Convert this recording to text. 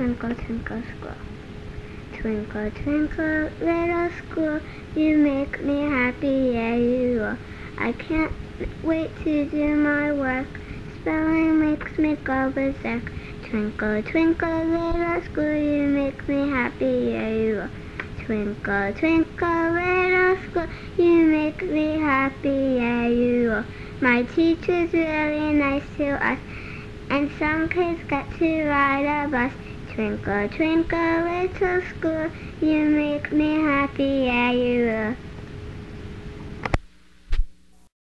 twinkle, twinkle, squirrel. Twinkle, twinkle, little squirrel, you make me happy, yeah you will. I can't wait to do my work. Spelling makes me go berserk. Twinkle, twinkle, little squirrel, you make me happy, yeah you will. Twinkle, twinkle, little squirrel, you make me happy, yeah you will. My teacher's really nice to us, and some kids get to ride a bus. Twinkle, twinkle, little squirrel, you make me happy, yeah you.